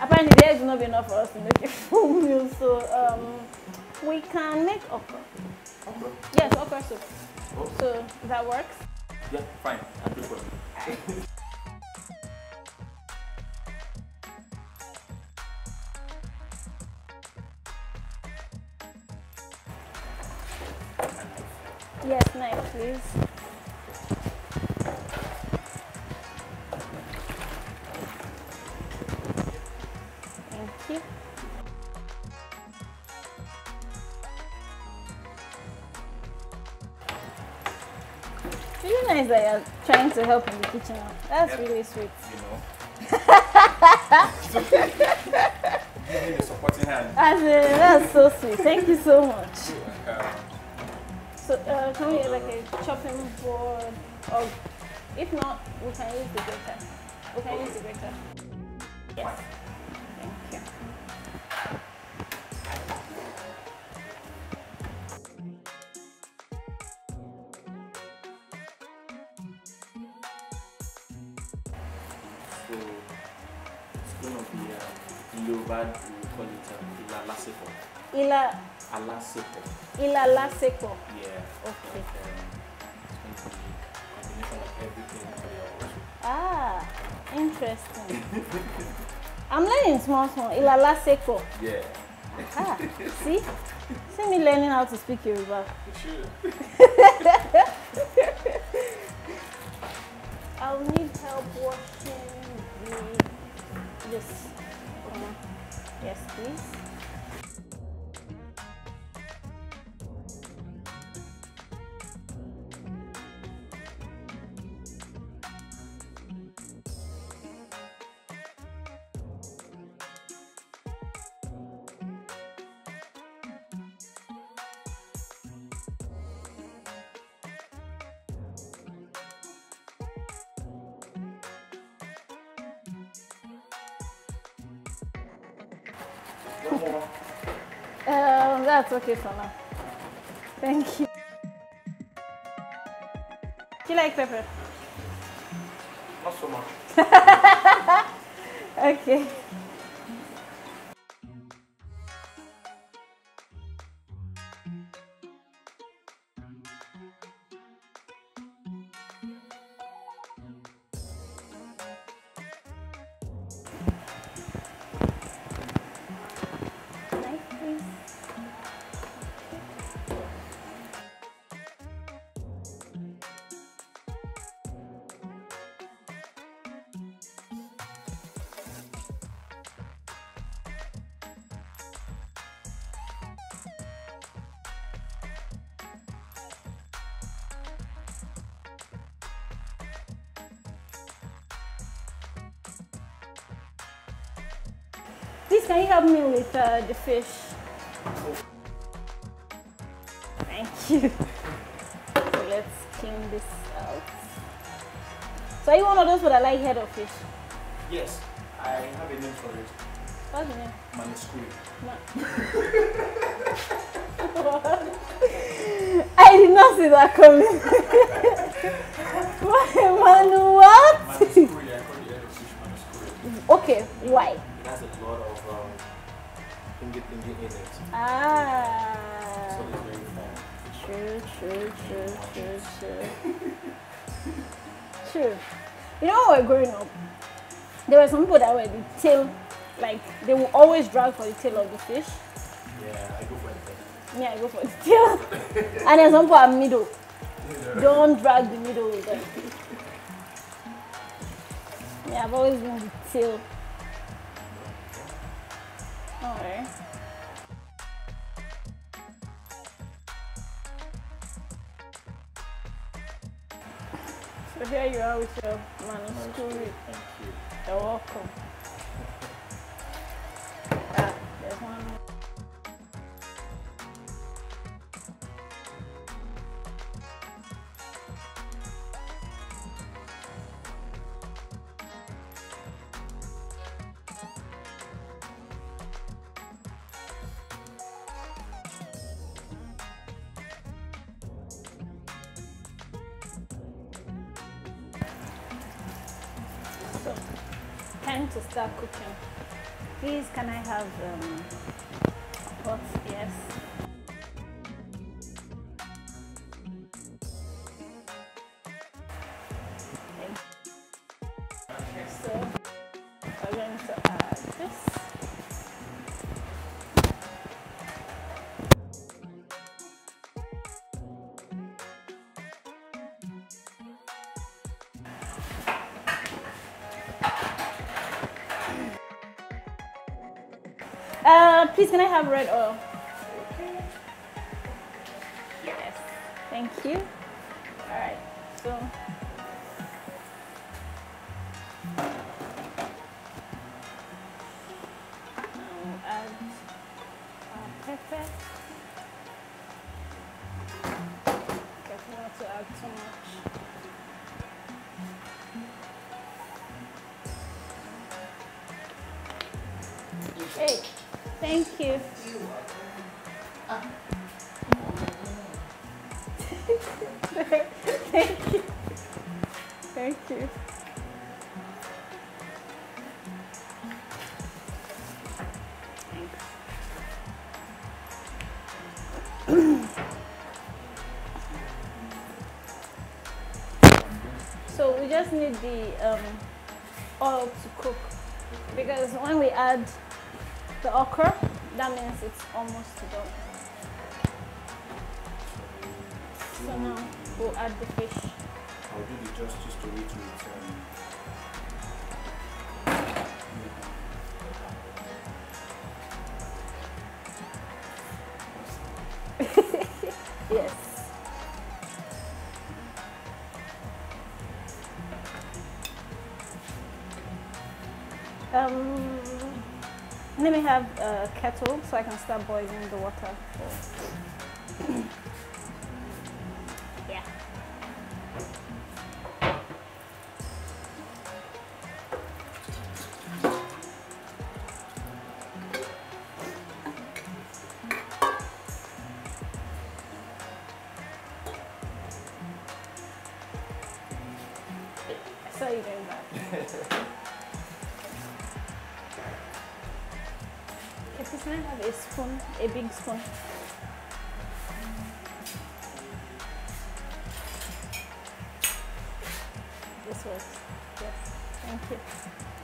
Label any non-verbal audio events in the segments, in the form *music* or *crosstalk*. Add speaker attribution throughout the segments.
Speaker 1: Apparently, there is not enough for us to make a full *laughs* meal, so um, we can make okra.
Speaker 2: Okay.
Speaker 1: Yes, okra soup.
Speaker 2: Oh.
Speaker 1: So that works.
Speaker 2: Yeah, fine. I'll do for you. *laughs*
Speaker 1: Yes, knife, please. Really that you're trying to help in the kitchen. That's
Speaker 2: Yep.
Speaker 1: really sweet.
Speaker 2: You know. Give me the supporting hand.
Speaker 1: As in, that's so sweet. Thank you so much. So, uh, can we get like a chopping board? Or if not, we can use the grater. We can use the grater. Yes.
Speaker 2: So it's gonna be um, Yoruba, we call it um, Ila Laseko.
Speaker 1: Ila,
Speaker 2: Alaseko.
Speaker 1: ila laseko.
Speaker 2: Yeah.
Speaker 1: Okay.
Speaker 2: Like, um, it's going to be a combination of everything for your worship.
Speaker 1: Ah, interesting. *laughs* I'm learning small, small. Ila laseko.
Speaker 2: Yeah.
Speaker 1: Ah, see? See me learning how to speak Yoruba.
Speaker 2: Sure. *laughs*
Speaker 1: I'll need help washing Uh, yes, please. *laughs* Um, that's okay for now. Thank you. Do you like pepper?
Speaker 2: Not so much. *laughs*
Speaker 1: Okay. Please, can you help me with uh, the fish? Thank you. So let's clean this out. So are you one of those that like head of fish?
Speaker 2: Yes, I have a name for it.
Speaker 1: What's the name?
Speaker 2: Maniscuri. *laughs*
Speaker 1: I did not see that coming. *laughs* Why, man, what?
Speaker 2: Maniscuri, I call the head of fish.
Speaker 1: Okay, why?
Speaker 2: It has a lot of um, thingy thingy in it.
Speaker 1: Ah.
Speaker 2: So it's very fun.
Speaker 1: True, true, true, true, true. *laughs* True. You know, when we were growing up, there were some people that were the tail, like they will always drag for the tail of the fish.
Speaker 2: Yeah, I go for it.
Speaker 1: Me, I go for the tail. and then some people are middle. Don't drag the middle them. Yeah, I've always been the tail. So here you are with your manuscript.
Speaker 2: Thank you.
Speaker 1: You're welcome. So, time to start cooking. Please, can I have um, pot? Yes. Please, can I have red oil? Yes. Thank you. All right. So. Not to add too much. Hey, thank you. thank you. Thank you. So we just need the um, oil to cook because when we add the okra, that means it's almost done. So now we'll add the fish.
Speaker 2: I'll do the justice to it
Speaker 1: have a kettle so I can start boiling the water. A spoon, a big spoon? This works. Yes. Thank you.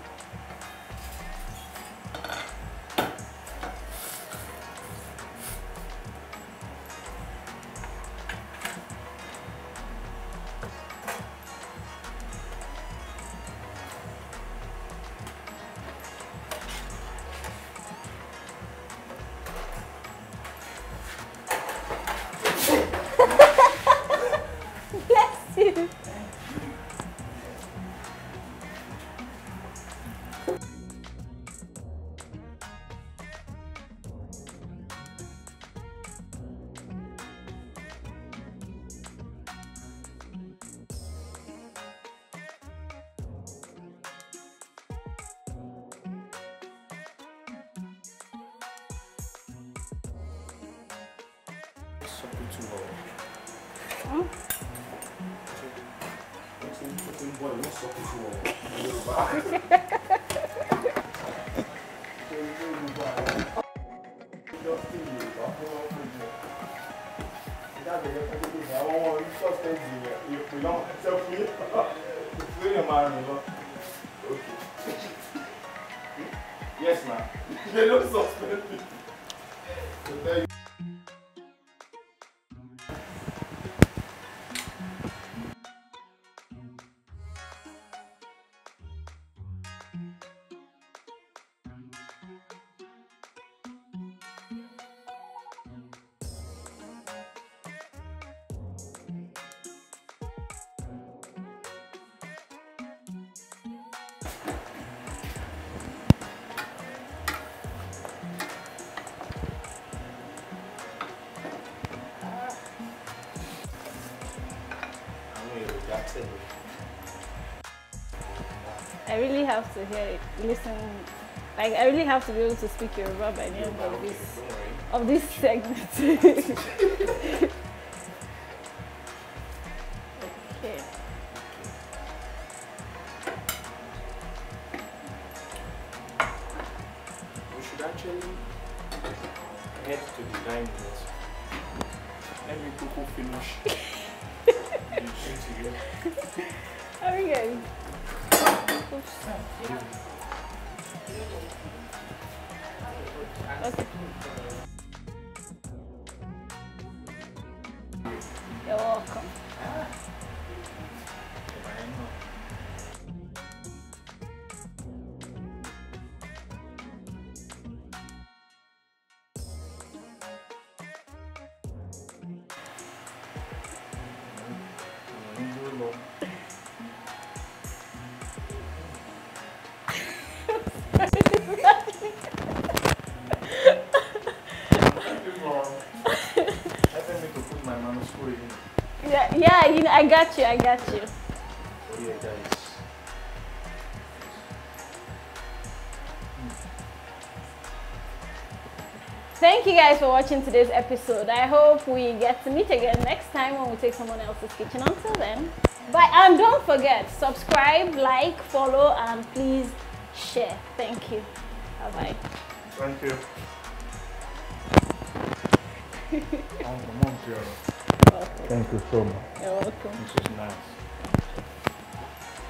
Speaker 2: sọ́kùn
Speaker 1: tù
Speaker 2: ọ́. ó ti ń bọ̀ ìwé sọ́kùn tù ọ́ Yorùbá. Yes, ma'am. *laughs* Yellow um suspended.
Speaker 1: I really have to hear it, listen. Like I really have to be able to speak Yoruba of this of this segment. *laughs* okay.
Speaker 2: We should actually head to the dining room. Let me cook finish. *laughs* drink together.
Speaker 1: Okay. Okay. Yeah, yeah, you know, I got you, I got you.
Speaker 2: Yeah, guys.
Speaker 1: Thank you guys for watching today's episode. I hope we get to meet again next time when we take someone else's kitchen. Until then, bye. And don't forget, subscribe, like, follow, and please share. Thank you. Bye bye.
Speaker 2: Thank you. *laughs* oh, my mom's here. Thank you so much.
Speaker 1: You're welcome.
Speaker 2: This is nice.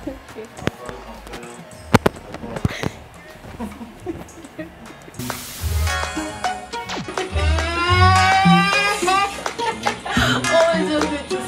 Speaker 1: Same *laughs* oh, here.